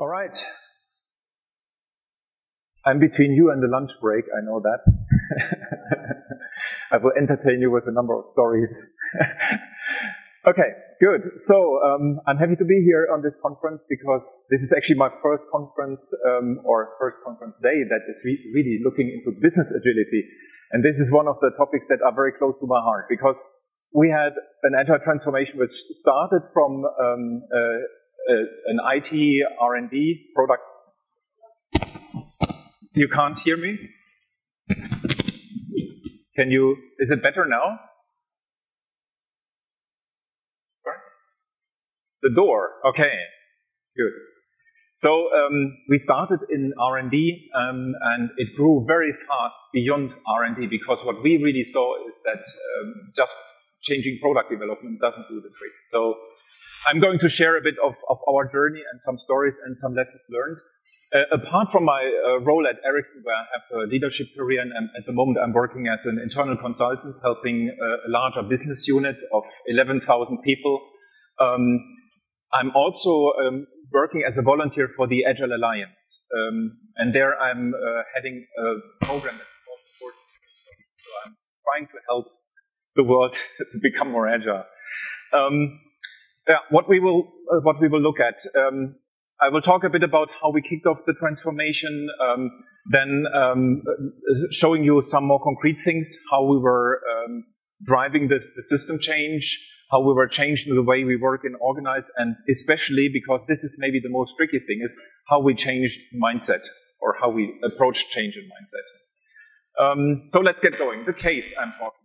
All right. I'm between you and the lunch break, I know that. I will entertain you with a number of stories. okay, good. So um, I'm happy to be here on this conference because this is actually my first conference um, or first conference day that is re really looking into business agility. And this is one of the topics that are very close to my heart because we had an agile transformation which started from um, uh, an IT R&D product. You can't hear me? Can you, is it better now? Sorry? The door, okay, good. So um, we started in R&D um, and it grew very fast beyond R&D because what we really saw is that um, just changing product development doesn't do the trick. So I'm going to share a bit of, of our journey and some stories and some lessons learned. Uh, apart from my uh, role at Ericsson, where I have a leadership career, and, at the moment I'm working as an internal consultant, helping uh, a larger business unit of 11,000 people. Um, I'm also um, working as a volunteer for the Agile Alliance, um, and there I'm uh, heading a program that's called So I'm trying to help the world to become more agile. Um, yeah, what we will uh, what we will look at. Um, I will talk a bit about how we kicked off the transformation, um, then um, showing you some more concrete things, how we were um, driving the, the, system change, how we were changing the way we work and organize, and especially because this is maybe the most tricky thing, is how we changed mindset or how we approach change in mindset. Um, so let's get going. The case I'm talking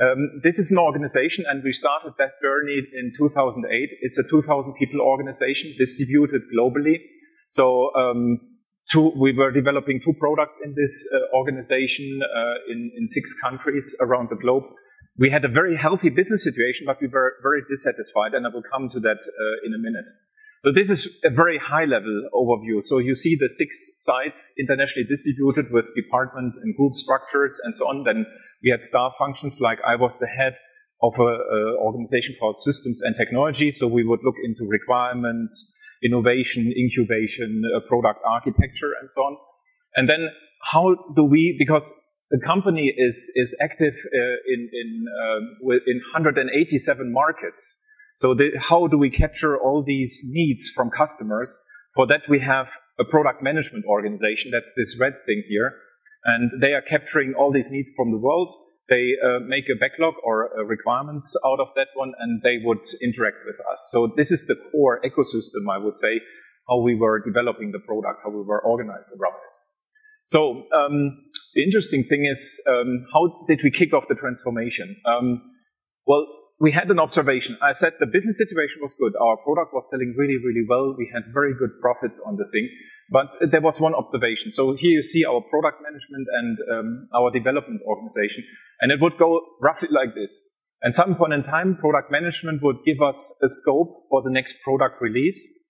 um, this is an organization, and we started that journey in 2008. It's a 2,000 people organization distributed globally. So um, two, we were developing two products in this uh, organization uh, in, in six countries around the globe. We had a very healthy business situation, but we were very dissatisfied, and I will come to that uh, in a minute. So this is a very high level overview. So you see the six sites internationally distributed with department and group structures and so on. Then we had staff functions like I was the head of an organization called Systems and Technology. So we would look into requirements, innovation, incubation, uh, product architecture, and so on. And then how do we, because the company is, is active uh, in, in, uh, in 187 markets. So the, how do we capture all these needs from customers? For that, we have a product management organization. That's this red thing here. And they are capturing all these needs from the world. They uh, make a backlog or uh, requirements out of that one, and they would interact with us. So this is the core ecosystem, I would say, how we were developing the product, how we were organized around it. So um, the interesting thing is, um, how did we kick off the transformation? Um, well, we had an observation. I said the business situation was good. Our product was selling really, really well. We had very good profits on the thing. But there was one observation. So here you see our product management and um, our development organization. And it would go roughly like this. At some point in time, product management would give us a scope for the next product release.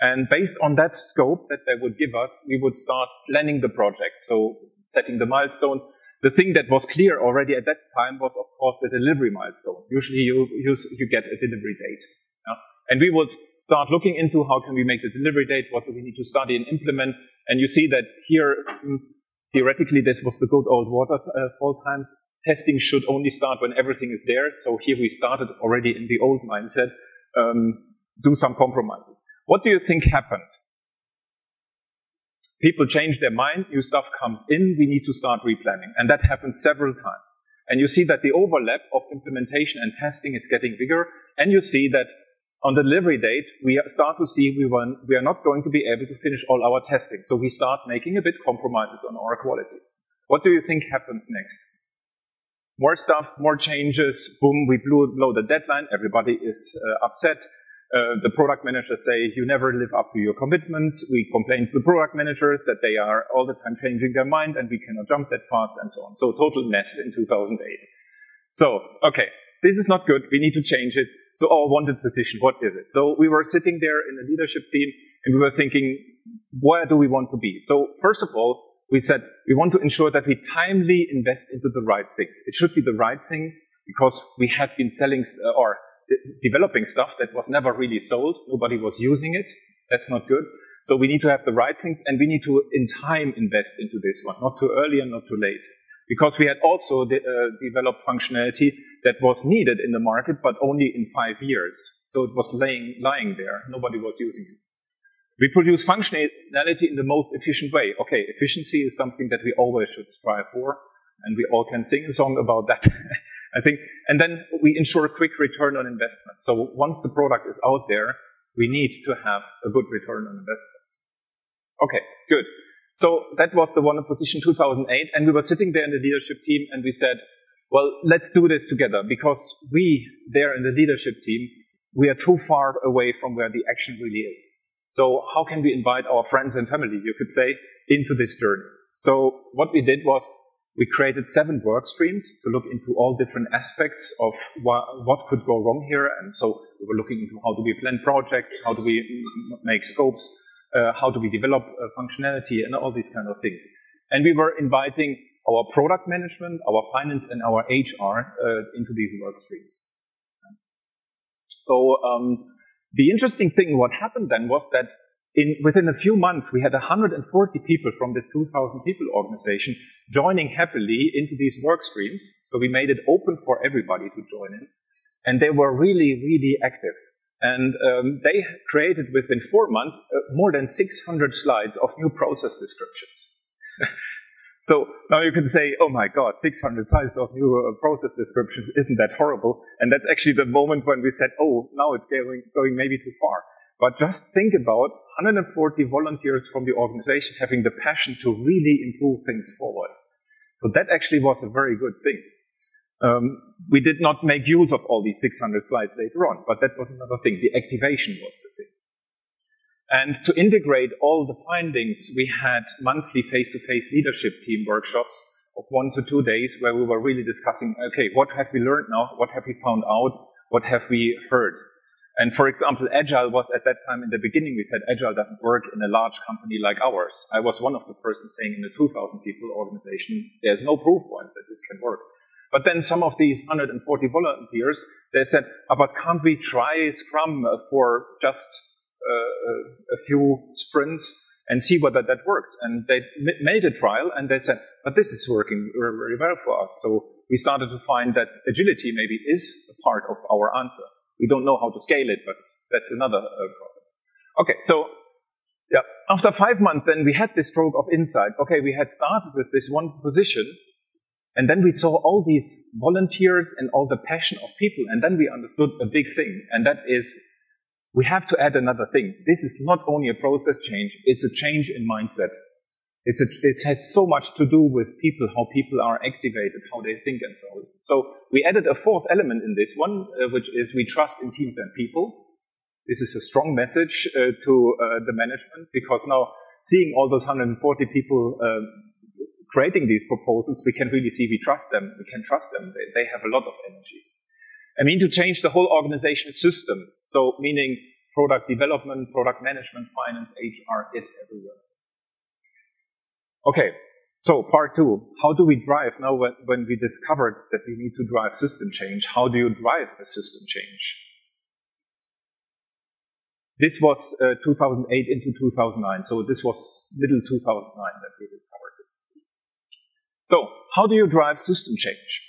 And based on that scope that they would give us, we would start planning the project. So setting the milestones, the thing that was clear already at that time was, of course, the delivery milestone. Usually you, you, you get a delivery date. Yeah? And we would start looking into how can we make the delivery date, what do we need to study and implement. And you see that here, mm, theoretically, this was the good old waterfall uh, times. Testing should only start when everything is there. So here we started already in the old mindset, um, do some compromises. What do you think happened? People change their mind, new stuff comes in, we need to start replanning. And that happens several times. And you see that the overlap of implementation and testing is getting bigger. And you see that on the delivery date, we start to see we, were, we are not going to be able to finish all our testing. So we start making a bit compromises on our quality. What do you think happens next? More stuff, more changes, boom, we blew, blow the deadline, everybody is uh, upset. Uh, the product managers say you never live up to your commitments. We complain to the product managers that they are all the time changing their mind and we cannot jump that fast and so on. So total mess in 2008. So, okay, this is not good. We need to change it. So our wanted position, what is it? So we were sitting there in the leadership team and we were thinking, where do we want to be? So first of all, we said we want to ensure that we timely invest into the right things. It should be the right things because we have been selling uh, or developing stuff that was never really sold. Nobody was using it. That's not good. So we need to have the right things and we need to in time invest into this one, not too early and not too late. Because we had also de uh, developed functionality that was needed in the market, but only in five years. So it was laying, lying there. Nobody was using it. We produce functionality in the most efficient way. Okay, efficiency is something that we always should strive for, and we all can sing a song about that. I think, and then we ensure a quick return on investment. So once the product is out there, we need to have a good return on investment. Okay, good. So that was the one position 2008, and we were sitting there in the leadership team, and we said, well, let's do this together, because we, there in the leadership team, we are too far away from where the action really is. So how can we invite our friends and family, you could say, into this journey? So what we did was we created seven work streams to look into all different aspects of what, what could go wrong here. And so we were looking into how do we plan projects, how do we make scopes, uh, how do we develop uh, functionality, and all these kind of things. And we were inviting our product management, our finance, and our HR uh, into these work streams. So um, the interesting thing, what happened then was that in, within a few months, we had 140 people from this 2,000 people organization joining happily into these work streams. So we made it open for everybody to join in. And they were really, really active. And um, they created within four months uh, more than 600 slides of new process descriptions. so now you can say, oh my God, 600 slides of new uh, process descriptions, isn't that horrible? And that's actually the moment when we said, oh, now it's going, going maybe too far. But just think about 140 volunteers from the organization having the passion to really improve things forward. So that actually was a very good thing. Um, we did not make use of all these 600 slides later on, but that was another thing. The activation was the thing. And to integrate all the findings, we had monthly face-to-face -face leadership team workshops of one to two days where we were really discussing, okay, what have we learned now? What have we found out? What have we heard? And for example, Agile was at that time in the beginning, we said Agile doesn't work in a large company like ours. I was one of the persons saying in a 2,000 people organization, there's no proof point that this can work. But then some of these 140 volunteers, they said, oh, but can't we try Scrum for just uh, a few sprints and see whether that works? And they made a trial and they said, but this is working very well for us. So we started to find that agility maybe is a part of our answer. We don't know how to scale it, but that's another uh, problem. Okay, so yeah, after five months, then we had this stroke of insight. Okay, we had started with this one position, and then we saw all these volunteers and all the passion of people, and then we understood a big thing, and that is we have to add another thing. This is not only a process change, it's a change in mindset. It's a, it has so much to do with people, how people are activated, how they think, and so on. So we added a fourth element in this one, uh, which is we trust in teams and people. This is a strong message uh, to uh, the management because now seeing all those 140 people uh, creating these proposals, we can really see we trust them. We can trust them. They, they have a lot of energy. I mean to change the whole organization system. So meaning product development, product management, finance, HR, it's everywhere. Okay, so part two, how do we drive now when, when we discovered that we need to drive system change? How do you drive a system change? This was uh, 2008 into 2009, so this was middle 2009 that we discovered it. So, how do you drive system change?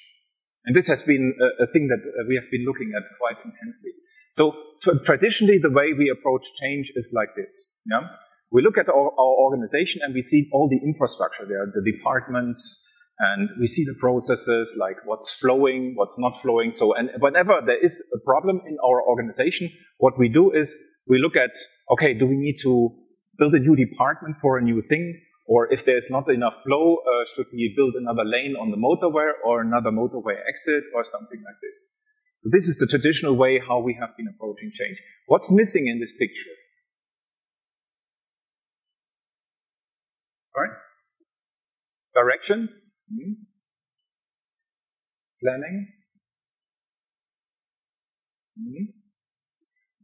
And this has been a, a thing that uh, we have been looking at quite intensely. So, traditionally, the way we approach change is like this. Yeah? We look at our, our, organization and we see all the infrastructure there, the departments, and we see the processes like what's flowing, what's not flowing. So, and whenever there is a problem in our organization, what we do is we look at, okay, do we need to build a new department for a new thing? Or if there's not enough flow, uh, should we build another lane on the motorway or another motorway exit or something like this? So this is the traditional way how we have been approaching change. What's missing in this picture? Sorry? Directions? Hmm. Planning? Hmm.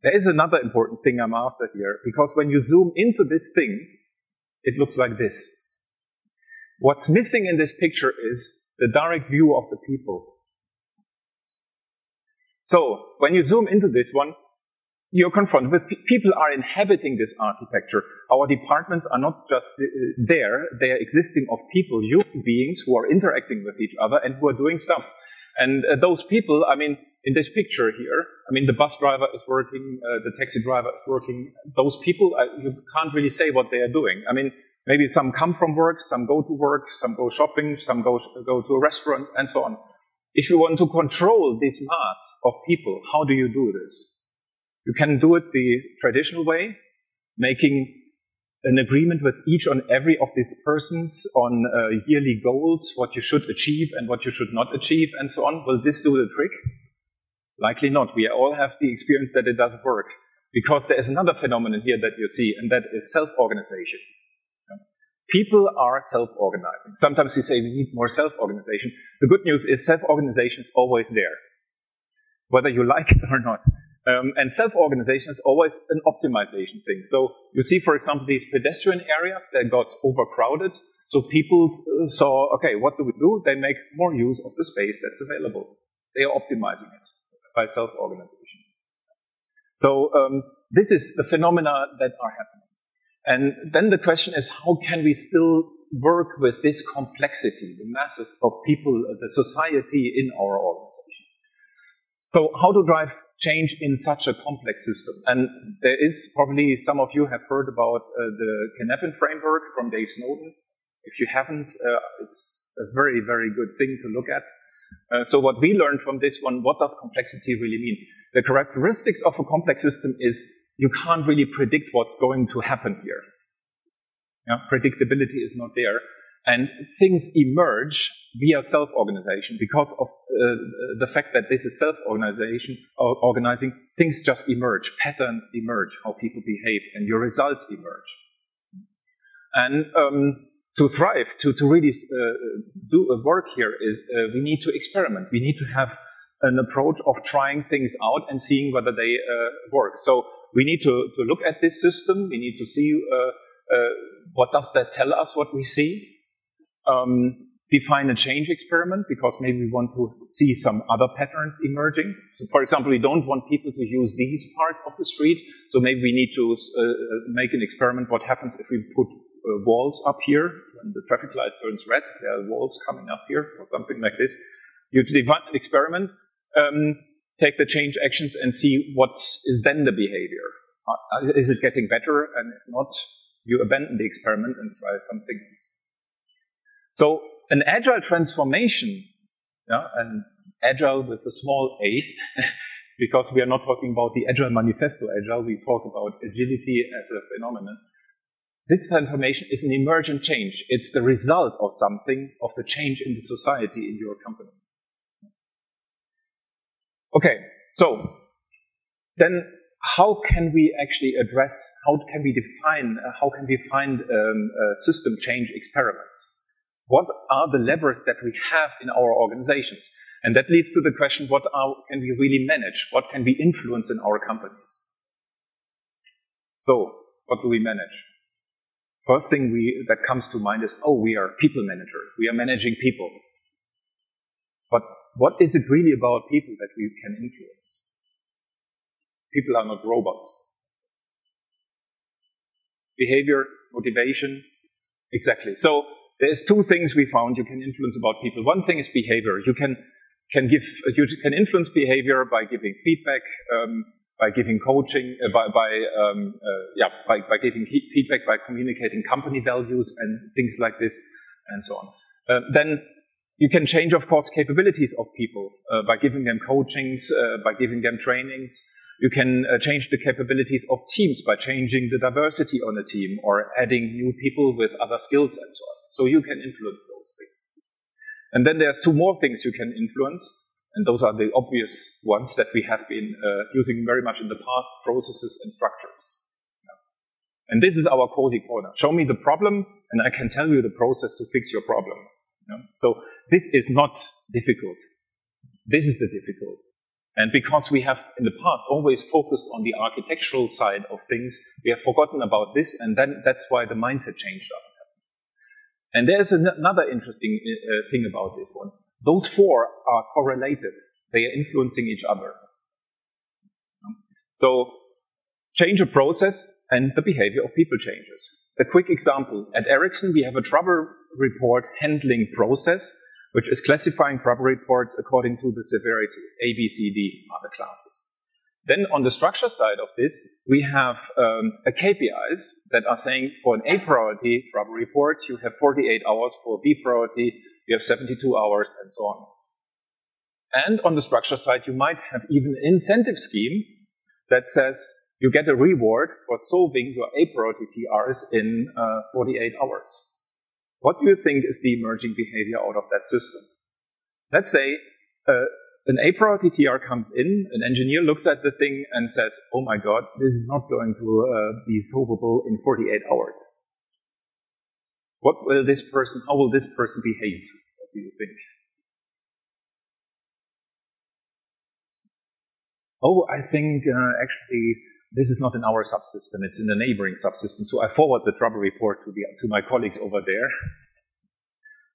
There is another important thing I'm after here, because when you zoom into this thing, it looks like this. What's missing in this picture is the direct view of the people. So, when you zoom into this one, you're confronted with people are inhabiting this architecture. Our departments are not just uh, there, they are existing of people, human beings who are interacting with each other and who are doing stuff. And uh, those people, I mean, in this picture here, I mean, the bus driver is working, uh, the taxi driver is working. Those people, uh, you can't really say what they are doing. I mean, maybe some come from work, some go to work, some go shopping, some go, go to a restaurant, and so on. If you want to control this mass of people, how do you do this? You can do it the traditional way, making an agreement with each and every of these persons on uh, yearly goals, what you should achieve and what you should not achieve, and so on. Will this do the trick? Likely not. We all have the experience that it doesn't work. Because there is another phenomenon here that you see, and that is self-organization. People are self-organizing. Sometimes we say we need more self-organization. The good news is self-organization is always there, whether you like it or not. Um, and self-organization is always an optimization thing. So you see, for example, these pedestrian areas that got overcrowded. So people saw, okay, what do we do? They make more use of the space that's available. They are optimizing it by self-organization. So um, this is the phenomena that are happening. And then the question is, how can we still work with this complexity, the masses of people, the society in our organization? So how to drive change in such a complex system? And there is probably some of you have heard about uh, the Cynefin framework from Dave Snowden. If you haven't, uh, it's a very, very good thing to look at. Uh, so what we learned from this one, what does complexity really mean? The characteristics of a complex system is you can't really predict what's going to happen here. Yeah, predictability is not there. And things emerge via self-organization because of uh, the fact that this is self-organization or organizing. Things just emerge, patterns emerge, how people behave, and your results emerge. And um, to thrive, to, to really uh, do a work here, is uh, we need to experiment. We need to have an approach of trying things out and seeing whether they uh, work. So we need to, to look at this system. We need to see uh, uh, what does that tell us, what we see. Um, define a change experiment because maybe we want to see some other patterns emerging. So for example, we don't want people to use these parts of the street, so maybe we need to uh, make an experiment what happens if we put uh, walls up here. When the traffic light turns red, there are walls coming up here or something like this. You define an experiment, um, take the change actions and see what is then the behavior. Uh, is it getting better? And if not, you abandon the experiment and try something. So an agile transformation, yeah, and agile with a small a, because we are not talking about the Agile Manifesto Agile, we talk about agility as a phenomenon. This transformation is an emergent change. It's the result of something, of the change in the society in your companies. Okay, so then how can we actually address, how can we define, uh, how can we find um, uh, system change experiments? What are the levers that we have in our organizations? And that leads to the question, what are, can we really manage? What can we influence in our companies? So, what do we manage? First thing we, that comes to mind is, oh, we are people managers. We are managing people. But what is it really about people that we can influence? People are not robots. Behavior, motivation, exactly. So there's two things we found you can influence about people. One thing is behavior. You can can give you can influence behavior by giving feedback, um, by giving coaching, uh, by, by um, uh, yeah, by, by giving feedback, by communicating company values and things like this, and so on. Uh, then you can change, of course, capabilities of people uh, by giving them coachings, uh, by giving them trainings. You can uh, change the capabilities of teams by changing the diversity on a team or adding new people with other skills and so on. So you can influence those things. And then there's two more things you can influence, and those are the obvious ones that we have been uh, using very much in the past, processes and structures. Yeah. And this is our cozy corner. Show me the problem, and I can tell you the process to fix your problem. Yeah. So this is not difficult. This is the difficult. And because we have in the past always focused on the architectural side of things, we have forgotten about this, and then that's why the mindset change doesn't and there's another interesting uh, thing about this one. Those four are correlated. They are influencing each other. So change a process and the behavior of people changes. A quick example, at Ericsson we have a trouble report handling process, which is classifying trouble reports according to the severity, A, B, C, D are the classes. Then on the structure side of this, we have um, a KPIs that are saying for an A priority trouble report, you have 48 hours, for B priority, you have 72 hours, and so on. And on the structure side, you might have even an incentive scheme that says you get a reward for solving your A priority TRs in uh, 48 hours. What do you think is the emerging behavior out of that system? Let's say uh, an A priority TR comes in, an engineer looks at the thing and says, oh my god, this is not going to uh, be solvable in 48 hours. What will this person, how will this person behave? What do you think? Oh, I think uh, actually this is not in our subsystem, it's in the neighboring subsystem. So I forward the trouble report to, the, to my colleagues over there.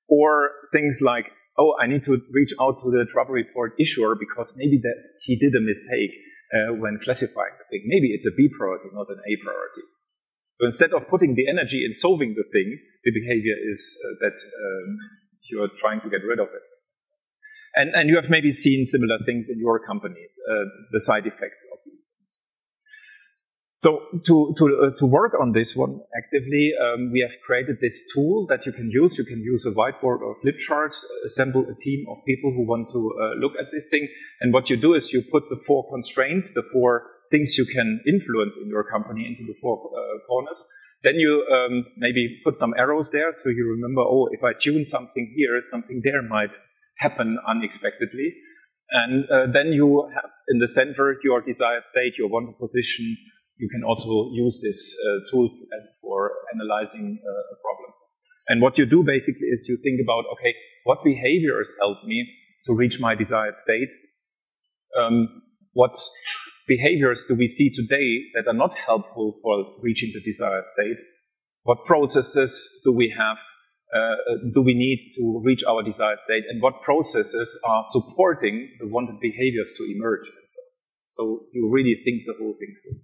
Or things like, oh, I need to reach out to the trouble report issuer because maybe he did a mistake uh, when classifying the thing. Maybe it's a B priority, not an A priority. So instead of putting the energy in solving the thing, the behavior is uh, that um, you're trying to get rid of it. And, and you have maybe seen similar things in your companies, uh, the side effects of these. So to, to, uh, to work on this one actively, um, we have created this tool that you can use. You can use a whiteboard or flip chart, assemble a team of people who want to uh, look at this thing. And what you do is you put the four constraints, the four things you can influence in your company into the four uh, corners. Then you um, maybe put some arrows there so you remember, oh, if I tune something here, something there might happen unexpectedly. And uh, then you have in the center your desired state, your wanted position, you can also use this uh, tool for analyzing uh, a problem. And what you do basically is you think about, okay, what behaviors help me to reach my desired state? Um, what behaviors do we see today that are not helpful for reaching the desired state? What processes do we have? Uh, do we need to reach our desired state? And what processes are supporting the wanted behaviors to emerge? So, so you really think the whole thing through.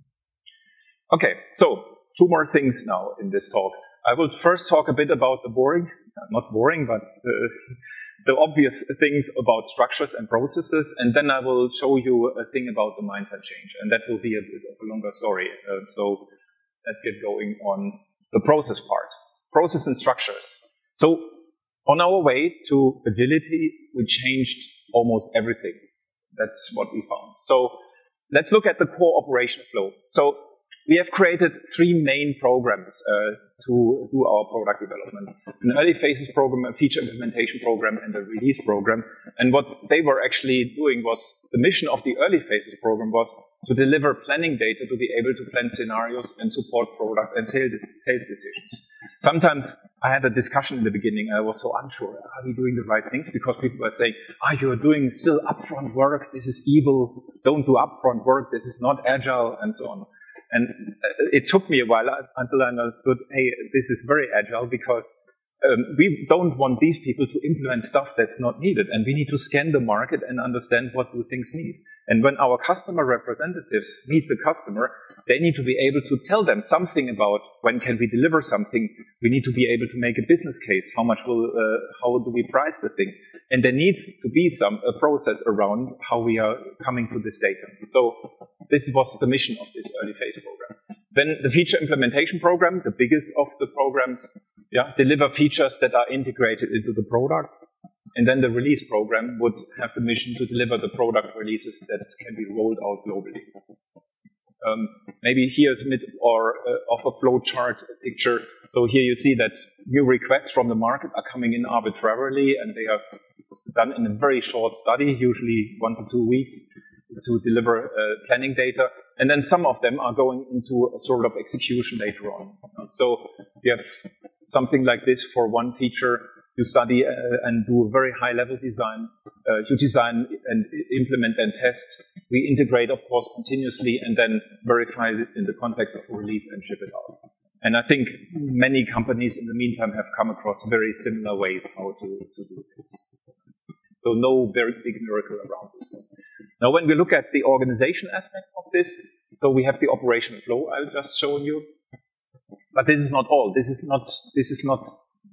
Okay, so two more things now in this talk. I will first talk a bit about the boring, not boring, but uh, the obvious things about structures and processes, and then I will show you a thing about the mindset change, and that will be a bit of a longer story. Uh, so let's get going on the process part. Process and structures. So on our way to agility, we changed almost everything. That's what we found. So let's look at the core operation flow. So we have created three main programs uh, to do our product development. An early phases program, a feature implementation program, and a release program. And what they were actually doing was, the mission of the early phases program was to deliver planning data to be able to plan scenarios and support product and sales, decisions. Sometimes I had a discussion in the beginning, I was so unsure, are we doing the right things? Because people were saying, ah, you're doing still upfront work, this is evil, don't do upfront work, this is not agile, and so on. And it took me a while until I understood, hey, this is very agile because um, we don't want these people to implement stuff that's not needed. And we need to scan the market and understand what do things need. And when our customer representatives meet the customer, they need to be able to tell them something about when can we deliver something. We need to be able to make a business case. How much will, uh, how do we price the thing? And there needs to be some a process around how we are coming to this data. So this was the mission of this early phase program. Then the feature implementation program, the biggest of the programs, yeah, deliver features that are integrated into the product. And then the release program would have the mission to deliver the product releases that can be rolled out globally. Um, maybe here's mid or uh, of a flow chart picture. So here you see that new requests from the market are coming in arbitrarily and they are done in a very short study, usually one to two weeks to deliver uh, planning data. And then some of them are going into a sort of execution later on. So you have something like this for one feature. You study uh, and do a very high level design. Uh, you design and implement and test. We integrate, of course, continuously and then verify it in the context of release and ship it out. And I think many companies in the meantime have come across very similar ways how to, to do this. So no very big miracle around this one. Now, when we look at the organization aspect of this, So we have the operational flow I've just shown you. But this is not all. This is not, this is not,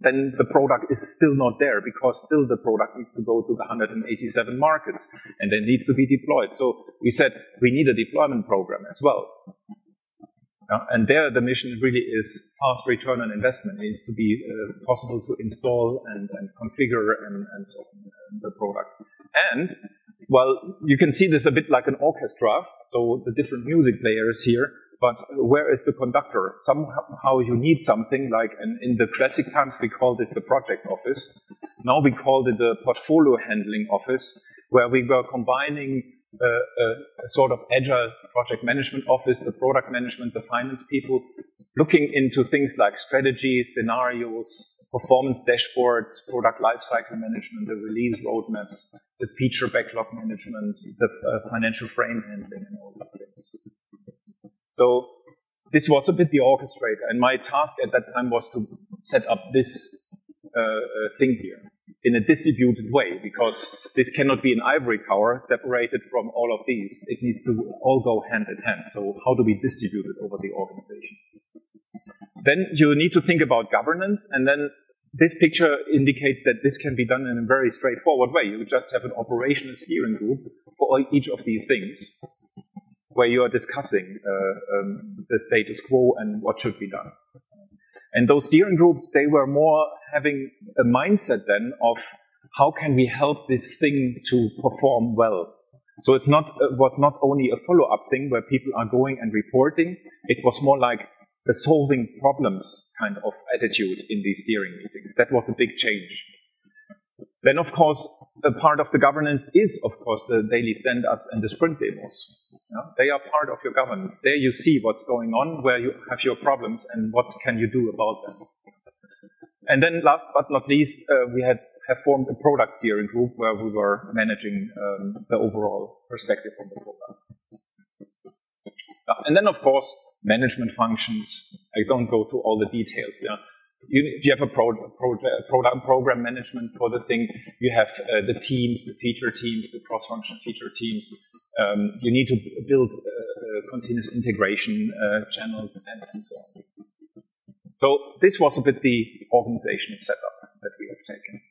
then the product is still not there because still the product needs to go to the 187 markets and they need to be deployed. So we said we need a deployment program as well. And there, the mission really is fast return on investment. It needs to be uh, possible to install and, and configure and, and so on, uh, the product. And, well, you can see this a bit like an orchestra. So the different music players here, but where is the conductor? Somehow you need something like, in the classic times we called this the project office. Now we called it the portfolio handling office, where we were combining a, a, a, sort of agile project management office, the product management, the finance people, looking into things like strategy, scenarios, performance dashboards, product lifecycle management, the release roadmaps, the feature backlog management, the uh, financial frame handling, and all these things. So this was a bit the orchestrator, and my task at that time was to set up this uh, uh thing here in a distributed way because this cannot be an ivory tower separated from all of these. It needs to all go hand in hand. So how do we distribute it over the organization? Then you need to think about governance and then this picture indicates that this can be done in a very straightforward way. You just have an operational steering group for each of these things where you are discussing uh, um, the status quo and what should be done. And those steering groups, they were more having a mindset then of how can we help this thing to perform well. So it's not, it was not only a follow-up thing where people are going and reporting. It was more like a solving problems kind of attitude in these steering meetings. That was a big change. Then, of course, a part of the governance is, of course, the daily stand-ups and the sprint demos. Yeah? They are part of your governance. There you see what's going on, where you have your problems, and what can you do about them. And then last but not least, uh, we had have formed a product steering group where we were managing um, the overall perspective on the product. And then, of course, management functions. I don't go to all the details. Yeah, you, you have a pro, pro, product program management for the thing, you have uh, the teams, the feature teams, the cross-function feature teams. Um, you need to build uh, uh, continuous integration uh, channels and, and so on. So this was a bit the organizational setup that we have taken.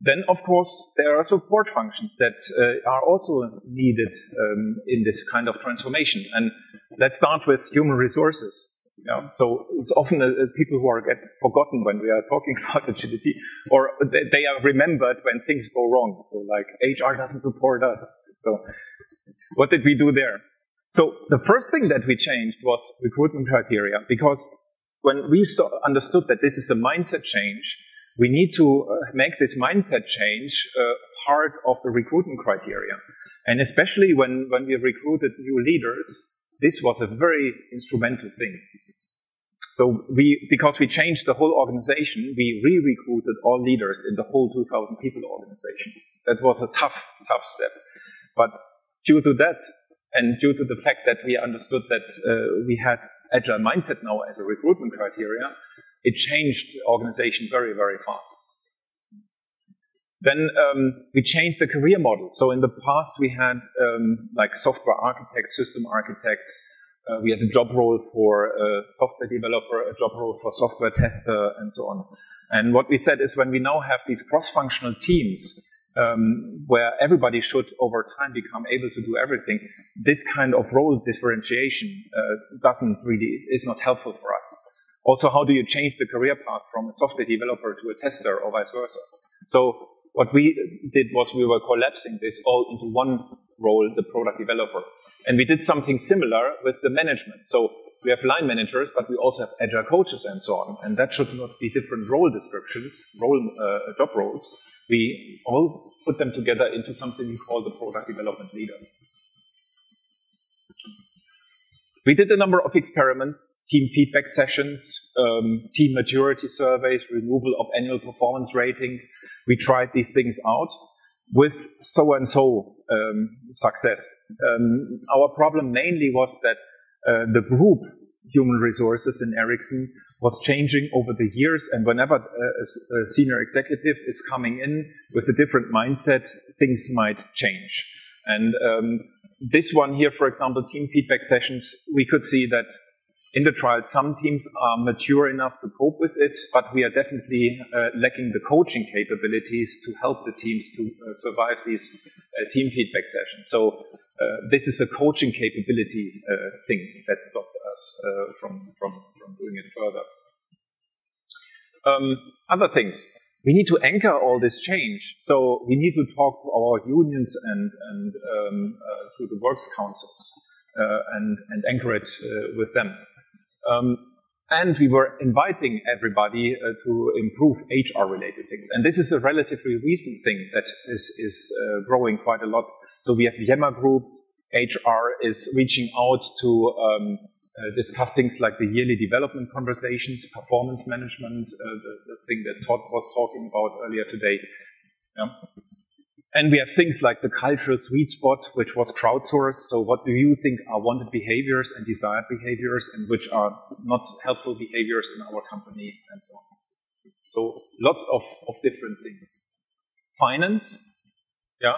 Then, of course, there are support functions that uh, are also needed um, in this kind of transformation. And let's start with human resources. So it's often uh, people who are get forgotten when we are talking about agility, or they, they are remembered when things go wrong. So like HR doesn't support us. So what did we do there? So the first thing that we changed was recruitment criteria because when we saw, understood that this is a mindset change, we need to uh, make this mindset change uh, part of the recruitment criteria. And especially when, when we recruited new leaders, this was a very instrumental thing. So we, because we changed the whole organization, we re-recruited all leaders in the whole 2,000 people organization. That was a tough, tough step. But due to that, and due to the fact that we understood that uh, we had agile mindset now as a recruitment criteria, it changed the organization very, very fast. Then um, we changed the career model. So in the past, we had um, like software architects, system architects. Uh, we had a job role for a software developer, a job role for software tester, and so on. And what we said is when we now have these cross-functional teams, um, where everybody should over time become able to do everything, this kind of role differentiation uh, doesn't really is not helpful for us. Also, how do you change the career path from a software developer to a tester or vice versa? So what we did was we were collapsing this all into one role, the product developer. And we did something similar with the management. So we have line managers, but we also have agile coaches and so on. And that should not be different role descriptions, role, uh, job roles. We all put them together into something we call the product development leader. We did a number of experiments, team feedback sessions, um, team maturity surveys, removal of annual performance ratings. We tried these things out with so-and-so um, success. Um, our problem mainly was that uh, the group human resources in Ericsson was changing over the years. And whenever a, a, senior executive is coming in with a different mindset, things might change. And um, this one here, for example, team feedback sessions, we could see that in the trial, some teams are mature enough to cope with it, but we are definitely uh, lacking the coaching capabilities to help the teams to uh, survive these uh, team feedback sessions. So uh, this is a coaching capability uh, thing that stopped us uh, from, from, from doing it further. Um, other things. We need to anchor all this change. So we need to talk to our unions and, and um, to the works councils and, and anchor it with them. Um, and we were inviting everybody uh, to improve HR-related things. And this is a relatively recent thing that is, is uh, growing quite a lot. So we have Yammer groups. HR is reaching out to um, uh, discuss things like the yearly development conversations, performance management, uh, the, the, thing that Todd was talking about earlier today. Yeah. And we have things like the cultural sweet spot, which was crowdsourced. So what do you think are wanted behaviors and desired behaviors and which are not helpful behaviors in our company and so on. So lots of, of different things. Finance, yeah.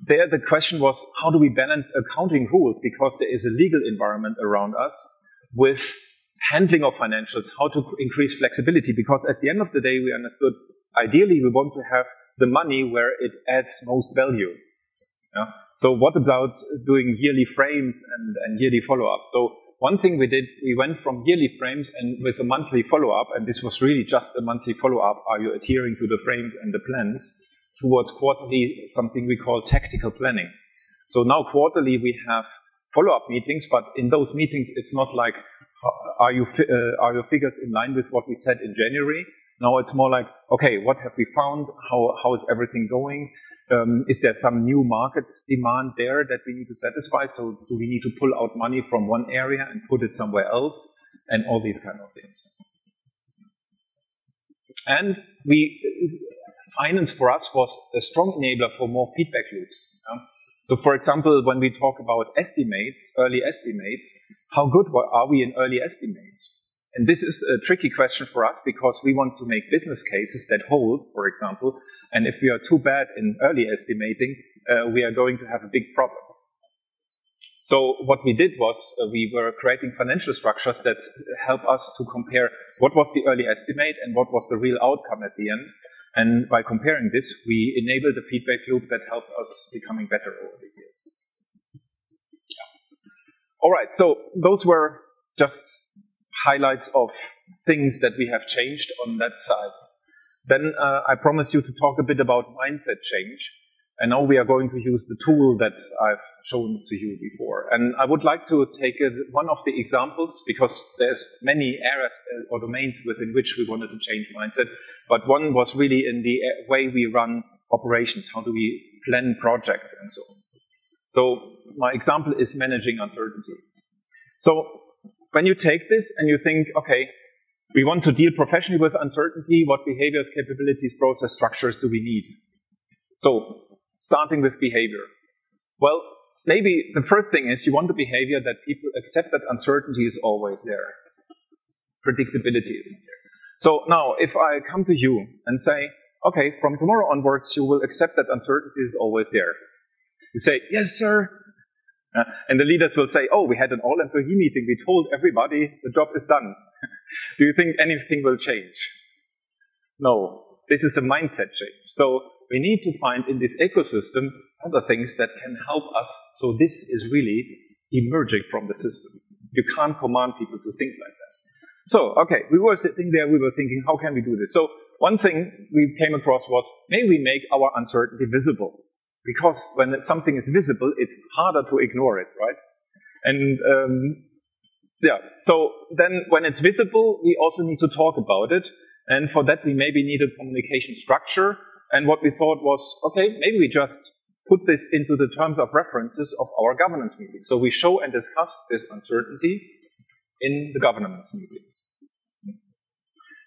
There the question was, how do we balance accounting rules? Because there is a legal environment around us with handling of financials, how to increase flexibility. Because at the end of the day, we understood ideally we want to have the money where it adds most value. Yeah? So what about doing yearly frames and, and yearly follow-up? So one thing we did, we went from yearly frames and with a monthly follow-up, and this was really just a monthly follow-up. Are you adhering to the frames and the plans? Towards quarterly, something we call tactical planning. So now quarterly we have follow-up meetings, but in those meetings it's not like are you uh, are your figures in line with what we said in January? Now it's more like, okay, what have we found? How, how is everything going? Um, is there some new market demand there that we need to satisfy? So do we need to pull out money from one area and put it somewhere else? And all these kind of things. And we, finance for us was a strong enabler for more feedback loops. Yeah? So for example, when we talk about estimates, early estimates, how good are we in early estimates? And this is a tricky question for us because we want to make business cases that hold, for example. And if we are too bad in early estimating, uh, we are going to have a big problem. So what we did was uh, we were creating financial structures that help us to compare what was the early estimate and what was the real outcome at the end. And by comparing this, we enabled a feedback loop that helped us becoming better over the years. All right, so those were just highlights of things that we have changed on that side. Then uh, I promise you to talk a bit about mindset change. And now we are going to use the tool that I've shown to you before. And I would like to take a, one of the examples because there's many areas uh, or domains within which we wanted to change mindset. But one was really in the uh, way we run operations. How do we plan projects and so on? So my example is managing uncertainty. So when you take this and you think, okay, we want to deal professionally with uncertainty, what behaviors, capabilities, process structures do we need? So, starting with behavior. Well, maybe the first thing is you want the behavior that people accept that uncertainty is always there. Predictability isn't there. So now, if I come to you and say, okay, from tomorrow onwards, you will accept that uncertainty is always there. You say, yes, sir, uh, and the leaders will say, oh, we had an all-employee meeting. We told everybody the job is done. Do you think anything will change? No. This is a mindset change. So we need to find in this ecosystem other things that can help us. So this is really emerging from the system. You can't command people to think like that. So, okay, we were sitting there, we were thinking, how can we do this? So one thing we came across was, maybe we make our uncertainty visible. Because when something is visible, it's harder to ignore it, right? And um, yeah, so then when it's visible, we also need to talk about it. And for that, we maybe need a communication structure. And what we thought was, okay, maybe we just put this into the terms of references of our governance meetings. So we show and discuss this uncertainty in the governance meetings.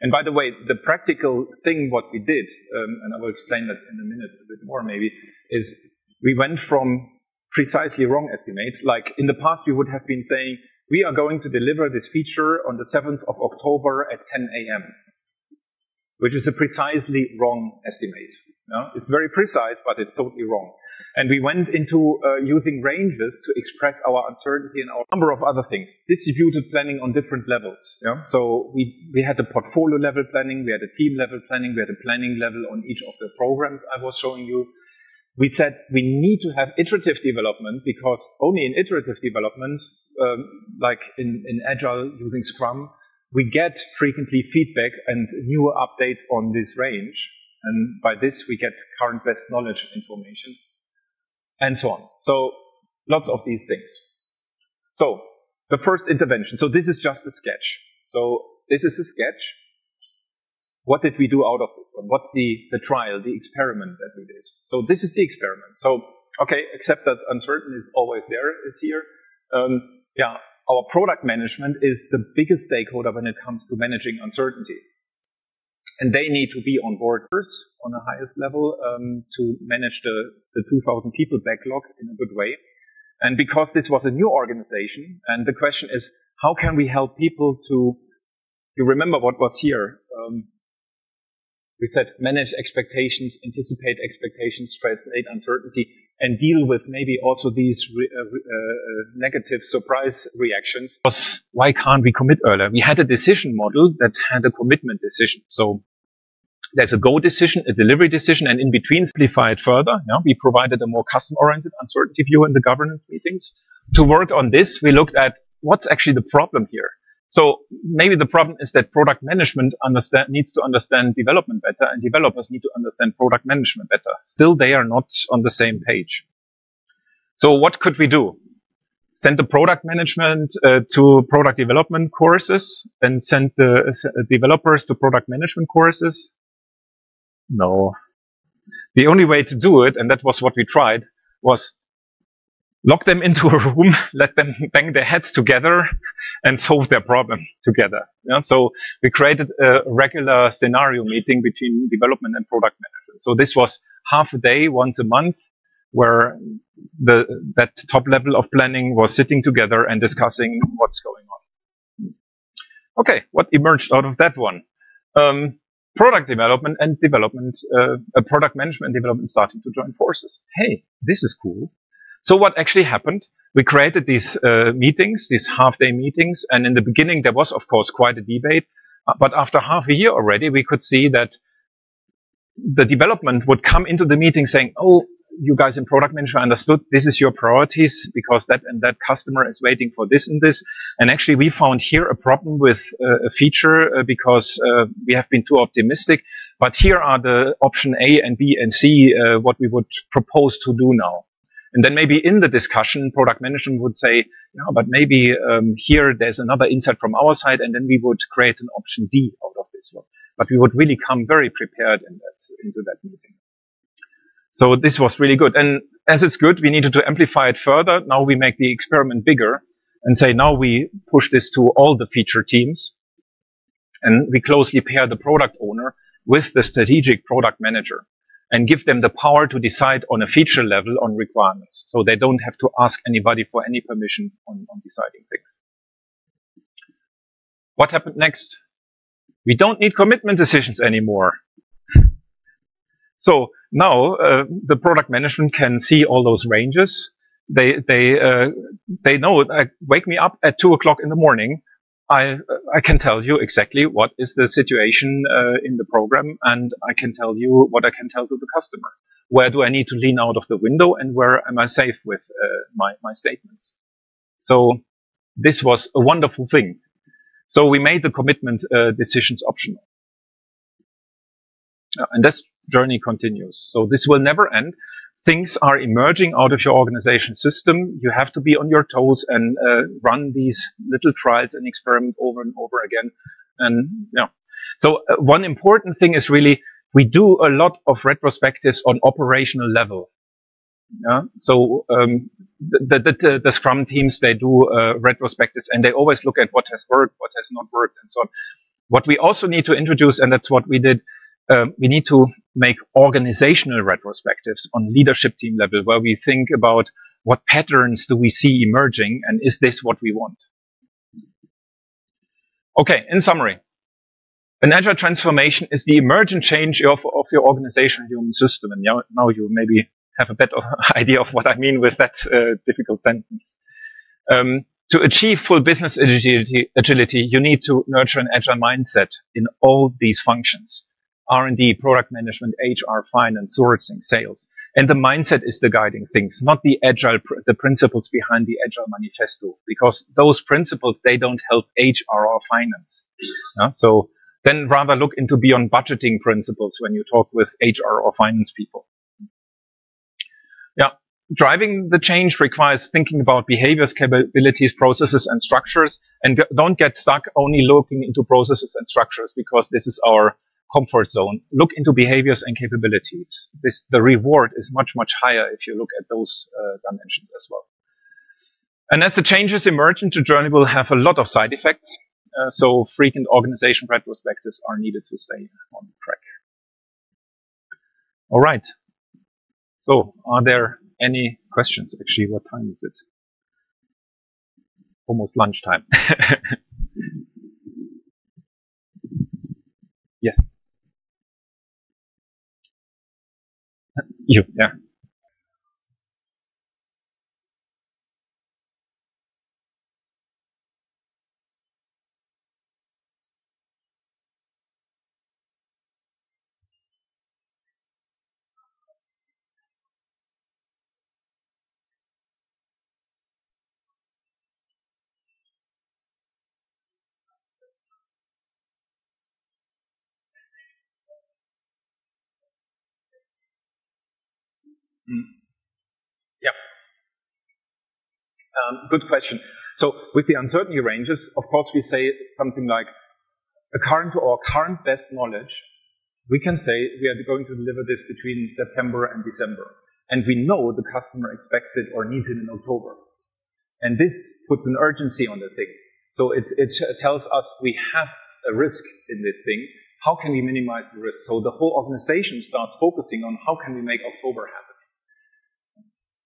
And by the way, the practical thing what we did, um, and I will explain that in a minute a bit more maybe, is we went from precisely wrong estimates. Like in the past, we would have been saying, we are going to deliver this feature on the 7th of October at 10 a.m., which is a precisely wrong estimate. No? It's very precise, but it's totally wrong. And we went into uh, using ranges to express our uncertainty and our number of other things. Distributed planning on different levels. Yeah? So we, we had a portfolio level planning, we had a team level planning, we had a planning level on each of the programs I was showing you. We said we need to have iterative development because only in iterative development, um, like in, in Agile using Scrum, we get frequently feedback and new updates on this range. And by this, we get current best knowledge information and so on. So lots of these things. So the first intervention. So this is just a sketch. So this is a sketch. What did we do out of this one? What's the, the trial, the experiment that we did? So this is the experiment. So, okay, except that uncertain is always there, is here. Um, yeah, our product management is the biggest stakeholder when it comes to managing uncertainty. And they need to be on board first on the highest level um, to manage the, the 2,000 people backlog in a good way. And because this was a new organization, and the question is, how can we help people to, you remember what was here? Um, we said manage expectations, anticipate expectations, translate uncertainty, and deal with maybe also these re, uh, uh, uh, negative surprise reactions. Why can't we commit earlier? We had a decision model that had a commitment decision. So there's a go decision, a delivery decision, and in between simplify it further. Yeah, we provided a more custom-oriented uncertainty view in the governance meetings. To work on this, we looked at what's actually the problem here. So maybe the problem is that product management understand, needs to understand development better and developers need to understand product management better. Still, they are not on the same page. So what could we do? Send the product management uh, to product development courses and send the uh, developers to product management courses. No. The only way to do it, and that was what we tried, was lock them into a room, let them bang their heads together and solve their problem together. Yeah? So we created a regular scenario meeting between development and product management. So this was half a day, once a month, where the, that top level of planning was sitting together and discussing what's going on. Okay, what emerged out of that one? Um, product development and development, uh, product management and development starting to join forces. Hey, this is cool. So what actually happened? We created these uh, meetings, these half-day meetings, and in the beginning there was, of course, quite a debate. Uh, but after half a year already, we could see that the development would come into the meeting saying, "Oh, you guys in product management understood this is your priorities because that and that customer is waiting for this and this. And actually, we found here a problem with uh, a feature uh, because uh, we have been too optimistic. But here are the option A and B and C, uh, what we would propose to do now. And then maybe in the discussion, product management would say, but maybe um, here there's another insight from our side, and then we would create an option D out of this one. But we would really come very prepared in that, into that meeting. So this was really good. And as it's good, we needed to amplify it further. Now we make the experiment bigger and say now we push this to all the feature teams. And we closely pair the product owner with the strategic product manager and give them the power to decide on a feature level on requirements. So they don't have to ask anybody for any permission on, on deciding things. What happened next? We don't need commitment decisions anymore. So now uh, the product management can see all those ranges. They they uh, they know. Wake me up at two o'clock in the morning. I I can tell you exactly what is the situation uh, in the program, and I can tell you what I can tell to the customer. Where do I need to lean out of the window, and where am I safe with uh, my my statements? So this was a wonderful thing. So we made the commitment uh, decisions optional, and this journey continues. So this will never end. Things are emerging out of your organization system. You have to be on your toes and uh, run these little trials and experiment over and over again. And yeah. So uh, one important thing is really we do a lot of retrospectives on operational level. Yeah. So um, the, the, the, the, Scrum teams they do uh, retrospectives and they always look at what has worked, what has not worked, and so on. What we also need to introduce, and that's what we did, um, we need to make organizational retrospectives on leadership team level where we think about what patterns do we see emerging and is this what we want? Okay, in summary, an agile transformation is the emergent change of, of your organizational human system. And now you maybe have a better idea of what I mean with that uh, difficult sentence. Um, to achieve full business agility, agility, you need to nurture an agile mindset in all these functions. R&D, product management, HR, finance, sourcing, sales. And the mindset is the guiding things, not the agile, the principles behind the agile manifesto, because those principles, they don't help HR or finance. Yeah? So then rather look into beyond budgeting principles when you talk with HR or finance people. Yeah. Driving the change requires thinking about behaviors, capabilities, processes, and structures, and don't get stuck only looking into processes and structures because this is our comfort zone. Look into behaviors and capabilities. This, the reward is much, much higher if you look at those uh, dimensions as well. And as the changes emerge into journey will have a lot of side effects. Uh, so frequent organization retrospectives are needed to stay on track. All right. So are there any questions? Actually, what time is it? Almost lunchtime. yes. You, yeah. Mm. Yeah. Um, good question. So with the uncertainty ranges, of course, we say something like, according to our current best knowledge, we can say we are going to deliver this between September and December. And we know the customer expects it or needs it in October. And this puts an urgency on the thing. So it, it tells us we have a risk in this thing. How can we minimize the risk? So the whole organization starts focusing on how can we make October happen.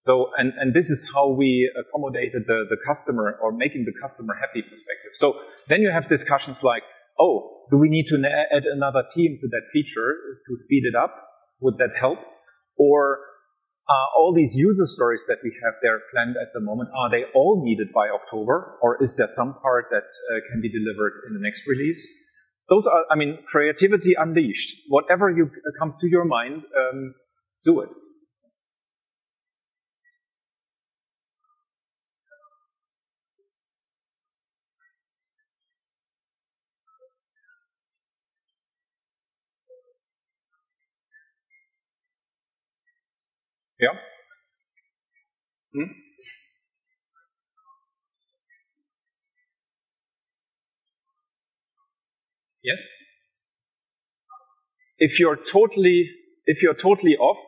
So, and, and this is how we accommodated the, the customer or making the customer happy perspective. So then you have discussions like, oh, do we need to add another team to that feature to speed it up? Would that help? Or uh, all these user stories that we have there planned at the moment, are they all needed by October? Or is there some part that uh, can be delivered in the next release? Those are, I mean, creativity unleashed. Whatever you, uh, comes to your mind, um, do it. Ja? Hmm? Yes? If you're totally, if you're totally off,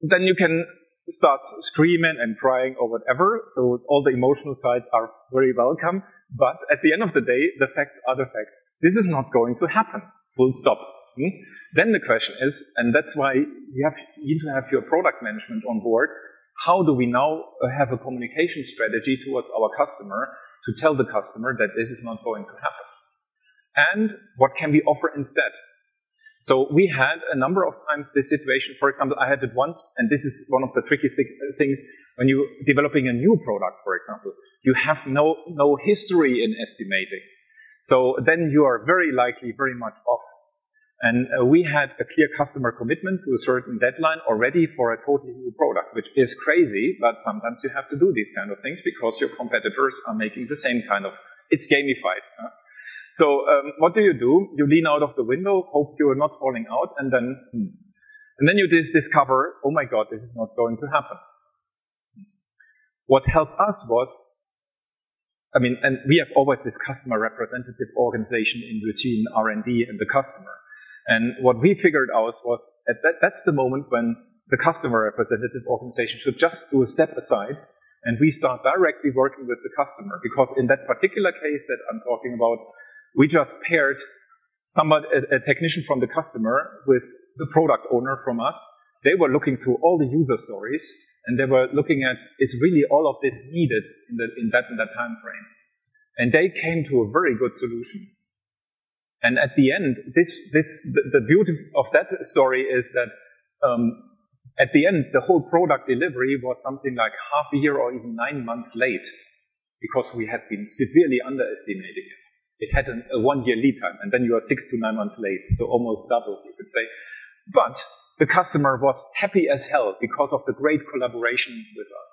then you can start screaming and crying or whatever. So all the emotional sides are very welcome. But at the end of the day, the facts are the facts. This is not going to happen. Full stop. Hmm? Then the question is, and that's why you, have, you need to have your product management on board, how do we now uh, have a communication strategy towards our customer to tell the customer that this is not going to happen? And what can we offer instead? So we had a number of times this situation. For example, I had it once, and this is one of the tricky th things when you're developing a new product, for example. You have no, no history in estimating. So then you are very likely very much off. And uh, we had a clear customer commitment to a certain deadline already for a totally new product, which is crazy, but sometimes you have to do these kind of things because your competitors are making the same kind of, it's gamified. Huh? So um, what do you do? You lean out of the window, hope you're not falling out, and then, hmm. and then you discover, oh my God, this is not going to happen. What helped us was I mean, and we have always this customer representative organization in between R&D and the customer. And what we figured out was that that's the moment when the customer representative organization should just do a step aside and we start directly working with the customer. Because in that particular case that I'm talking about, we just paired somebody, a, a technician from the customer with the product owner from us. They were looking through all the user stories and they were looking at, is really all of this needed in, the, in that, in that time frame? And they came to a very good solution. And at the end, this, this, the, the beauty of that story is that um, At the end, the whole product delivery was something like half a year or even nine months late because we had been severely underestimating it. It had an, a one year lead time, and then you are six to nine months late, so almost double, you could say. But the customer was happy as hell because of the great collaboration with us.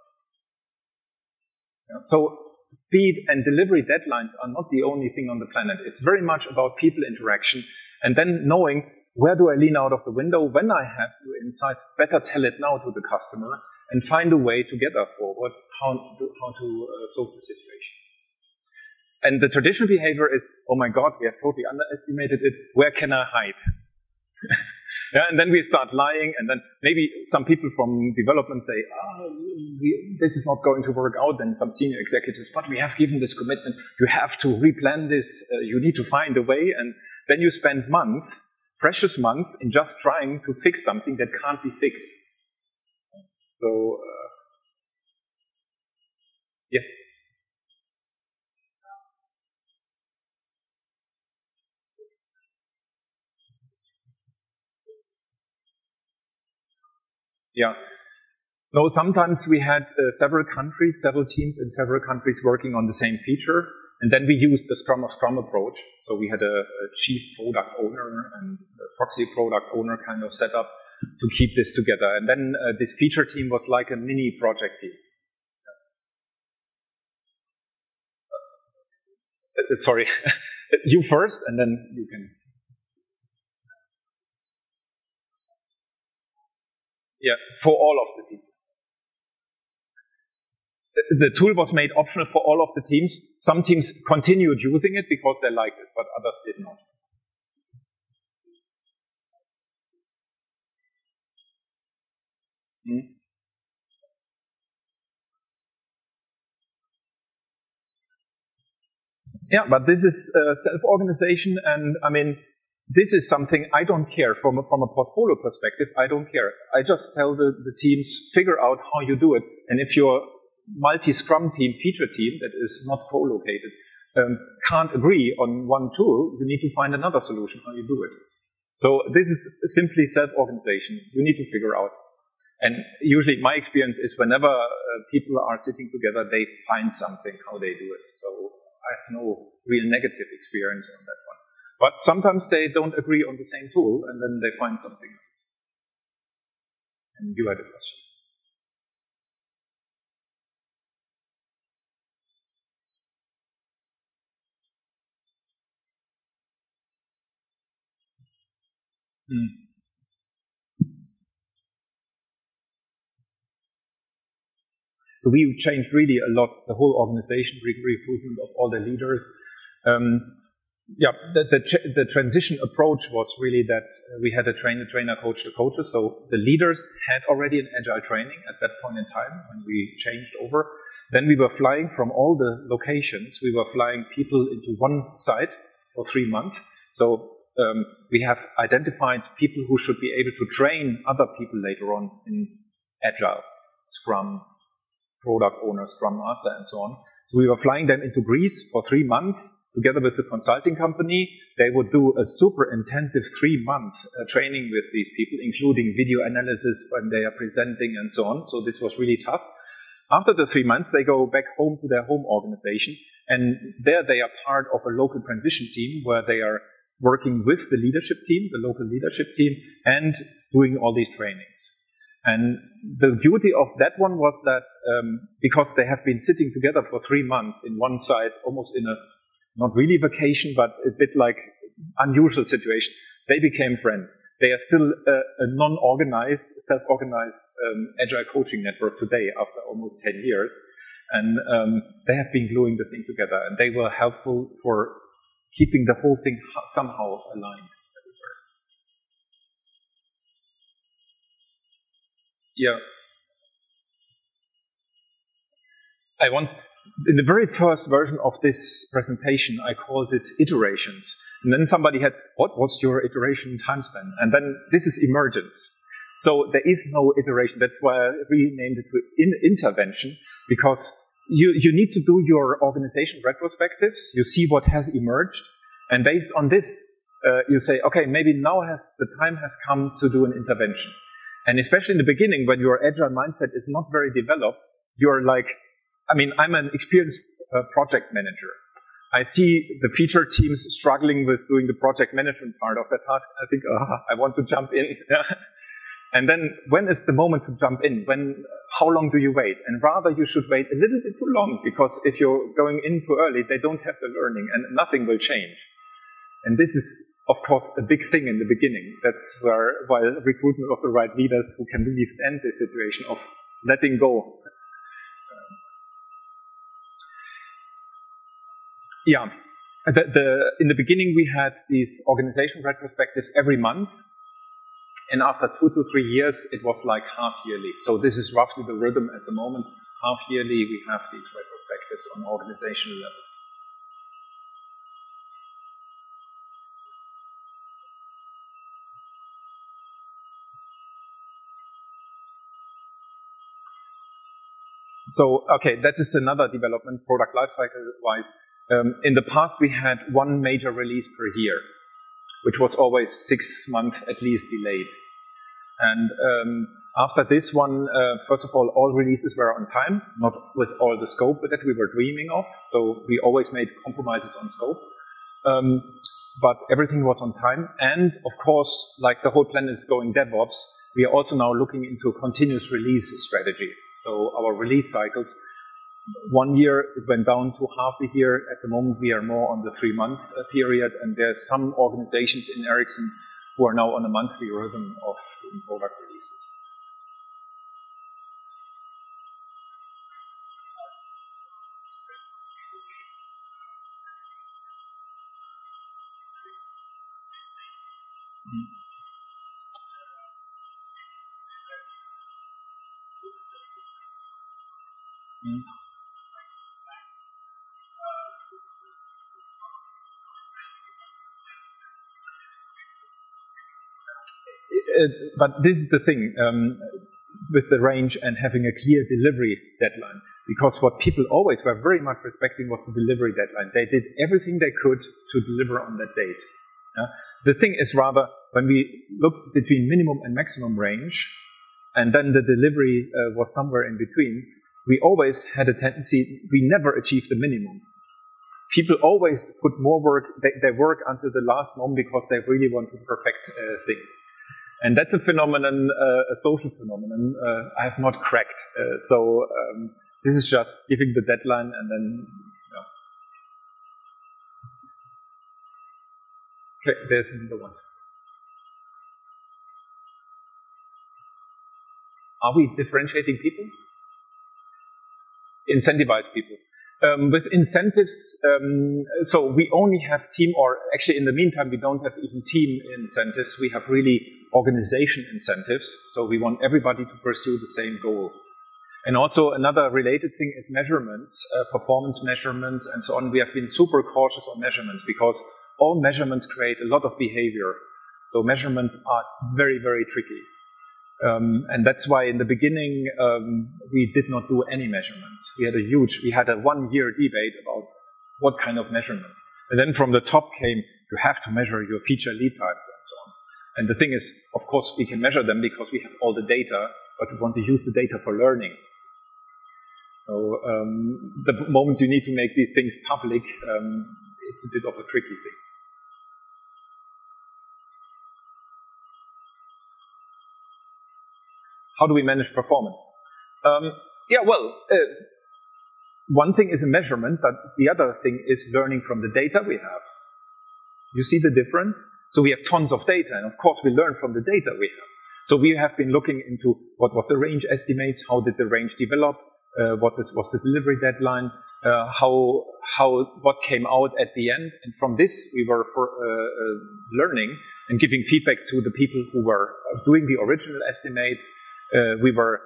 So speed and delivery deadlines are not the only thing on the planet. It's very much about people interaction and then knowing where do I lean out of the window when I have insights, better tell it now to the customer and find a way together forward how to, how to uh, solve the situation. And the traditional behavior is, oh my God, we have totally underestimated it. Where can I hide? yeah, and then we start lying, and then maybe some people from development say, ah, we, this is not going to work out. Then some senior executives, but we have given this commitment. You have to replan this. Uh, you need to find a way. And then you spend months, precious months, in just trying to fix something that can't be fixed. So, uh, yes. Yeah. No, sometimes we had uh, several countries, several teams in several countries working on the same feature. And then we used the Scrum of Scrum approach. So we had a, a chief product owner and a proxy product owner kind of setup to keep this together. And then uh, this feature team was like a mini project team. Uh, sorry, you first, and then you can. Yeah, for all of the teams. The tool was made optional for all of the teams. Some teams continued using it because they liked it, but others did not. Hmm? Yeah, but this is uh, self-organization, and I mean, this is something I don't care from a, from a portfolio perspective. I don't care. I just tell the, the teams figure out how you do it, and if your multi-Scrum team, feature team that is not co-located, um, can't agree on one tool, you need to find another solution how you do it. So this is simply self-organization. You need to figure out. And usually my experience is whenever uh, people are sitting together, they find something how they do it. So I have no real negative experience on that. But sometimes they don't agree on the same tool and then they find something else. And you had a question. Hmm. So we changed really a lot, the whole organization, recruitment of all the leaders. Um, yeah, the, the, the, transition approach was really that we had a trainer, trainer, coach, the coaches. So the leaders had already an agile training at that point in time when we changed over. Then we were flying from all the locations. We were flying people into one site for three months. So um, we have identified people who should be able to train other people later on in agile, Scrum, product owner, Scrum Master, and so on. So we were flying them into Greece for three months together with the consulting company. They would do a super intensive three month uh, training with these people, including video analysis when they are presenting and so on. So this was really tough. After the three months, they go back home to their home organization, and there they are part of a local transition team where they are working with the leadership team, the local leadership team, and doing all these trainings. And the beauty of that one was that um, because they have been sitting together for three months in one site, almost in a not really vacation, but a bit like unusual situation, they became friends. They are still a, a non-organized, self-organized um, agile coaching network today after almost 10 years. And um, they have been gluing the thing together, and they were helpful for keeping the whole thing somehow aligned. Yeah. I once, in the very first version of this presentation, I called it iterations. And then somebody had, what was your iteration time span? And then this is emergence. So there is no iteration. That's why I renamed it in intervention, because you, you need to do your organization retrospectives. You see what has emerged. And based on this, uh, you say, okay, maybe now has the time has come to do an intervention. And especially in the beginning, when your agile mindset is not very developed, you're like, I mean, I'm an experienced uh, project manager. I see the feature teams struggling with doing the project management part of that task. I think, oh, I want to jump in. And then when is the moment to jump in? When, how long do you wait? And rather you should wait a little bit too long because if you're going in too early, they don't have the learning and nothing will change. And this is, of course, a big thing in the beginning. That's where, while recruitment of the right leaders who can really stand this situation of letting go. Yeah. The, the, in the beginning, we had these organization retrospectives every month and after two to three years, it was like half yearly. So this is roughly the rhythm at the moment. Half yearly, we have these retrospectives on organizational level. So, okay, that is another development, product lifecycle wise. Um, in the past, we had one major release per year which was always six months at least delayed. And um, after this one, uh, first of all, all releases were on time, not with all the scope that we were dreaming of. So we always made compromises on scope. Um, but everything was on time. And of course, like the whole planet is going DevOps, we are also now looking into a continuous release strategy. So our release cycles one year it went down to half a year. At the moment, we are more on the three month uh, period, and there's some organizations in Ericsson who are now on a monthly rhythm of product releases. Mm. Mm. Uh, but this is the thing um, with the range and having a clear delivery deadline. Because what people always were very much respecting was the delivery deadline. They did everything they could to deliver on that date. Yeah? The thing is rather, when we look between minimum and maximum range, and then the delivery uh, was somewhere in between, we always had a tendency, we never achieved the minimum. People always put more work, they, they work until the last moment because they really want to perfect uh, things. And that's a phenomenon, uh, a social phenomenon uh, I have not cracked. Uh, so um, this is just giving the deadline and then, You know. Okay, there's another one. Are we differentiating people? Incentivize people. Um, with incentives, um, so we only have team, or actually in the meantime, we don't have even team incentives. We have really organization incentives. So we want everybody to pursue the same goal. And also another related thing is measurements, uh, performance measurements and so on. We have been super cautious on measurements because all measurements create a lot of behavior. So measurements are very, very tricky. Um, and that's why in the beginning um, we did not do any measurements. We had a huge, we had a one-year debate about what kind of measurements. And then from the top came, you have to measure your feature lead times and so on. And the thing is, of course, we can measure them because we have all the data, but we want to use the data for learning. So um, the moment you need to make these things public, um, it's a bit of a tricky thing. How do we manage performance? Um, yeah, well, uh, one thing is a measurement, but the other thing is learning from the data we have. You see the difference? So we have tons of data, and of course we learn from the data we have. So we have been looking into what was the range estimates, how did the range develop, uh, what is, was the delivery deadline, uh, how, how, what came out at the end. And from this, we were for, uh, uh learning and giving feedback to the people who were doing the original estimates. Uh, we were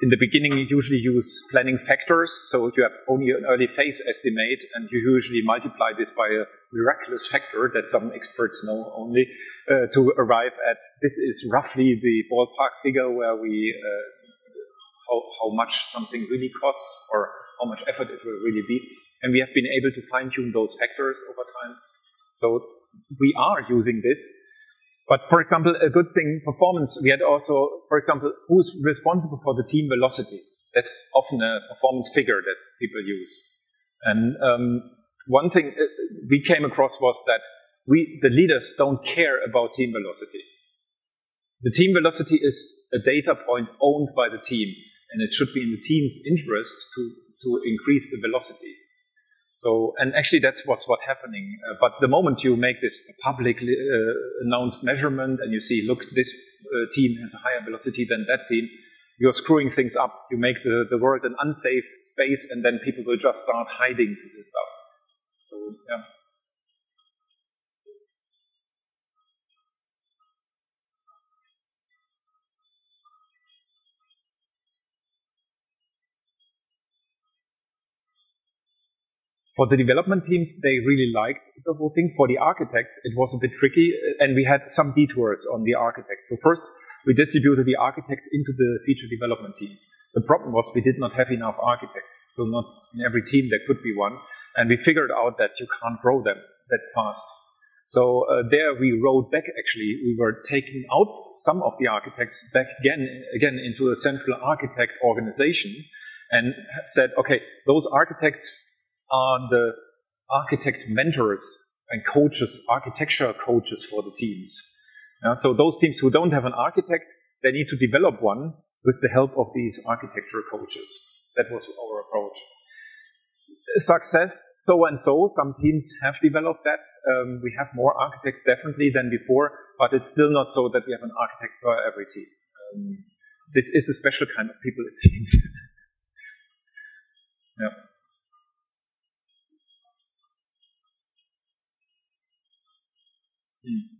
in the beginning, usually use planning factors. So you have only an early phase estimate, and you usually multiply this by a miraculous factor that some experts know only uh, to arrive at this is roughly the ballpark figure where we uh, how, how much something really costs or how much effort it will really be. And we have been able to fine tune those factors over time. So we are using this But for example, a good thing, performance, we had also, for example, who's responsible for the team velocity? That's often a performance figure that people use. And um, one thing uh, we came across was that we, the leaders don't care about team velocity. The team velocity is a data point owned by the team, and it should be in the team's interest to, to increase the velocity. So, and actually that's what's what's happening. Uh, but the moment you make this publicly uh, announced measurement and you see, look, this uh, team has a higher velocity than that team, you're screwing things up. You make the, the world an unsafe space and then people will just start hiding this stuff. So, yeah. For the development teams, they really liked the whole thing. For the architects, it was a bit tricky, uh, and we had some detours on the architects. So first, we distributed the architects into the feature development teams. The problem was we did not have enough architects, so not in every team there could be one. And we figured out that you can't grow them that fast. So uh, there we wrote back actually, we were taking out some of the architects back again, again into a central architect organization and said, okay, those architects are the architect mentors and coaches, architecture coaches for the teams. So those teams who don't have an architect, they need to develop one with the help of these architecture coaches. That was our approach. Success, so and so. Some teams have developed that. Um, we have more architects definitely than before, but it's still not so that we have an architect for every team. Um, this is a special kind of people, it seems. yeah. Hmm.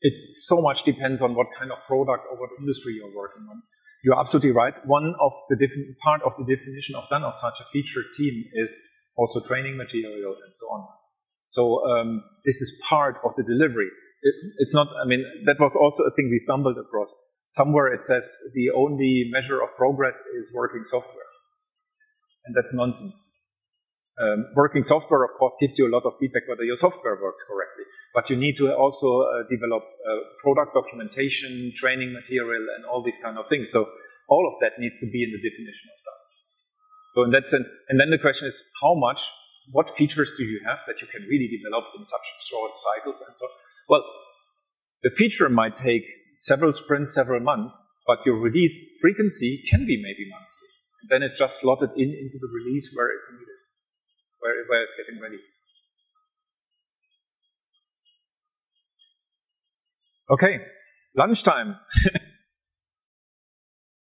It so much depends on what kind of product or what industry you're working on. You're absolutely right. One of the different part of the definition of done of such a featured team is also training material and so on. So um, this is part of the delivery. It, it's not. I mean, that was also a thing we stumbled across. Somewhere it says the only measure of progress is working software, and that's nonsense. Um, working software, of course, gives you a lot of feedback whether your software works correctly but you need to also uh, develop uh, product documentation, training material, and all these kind of things. So all of that needs to be in the definition of that. So in that sense, and then the question is, how much, what features do you have that you can really develop in such short cycles and so on? Well, the feature might take several sprints, several months, but your release frequency can be maybe monthly. And then it's just slotted in into the release where it's needed, where, where it's getting ready. Okay, lunchtime.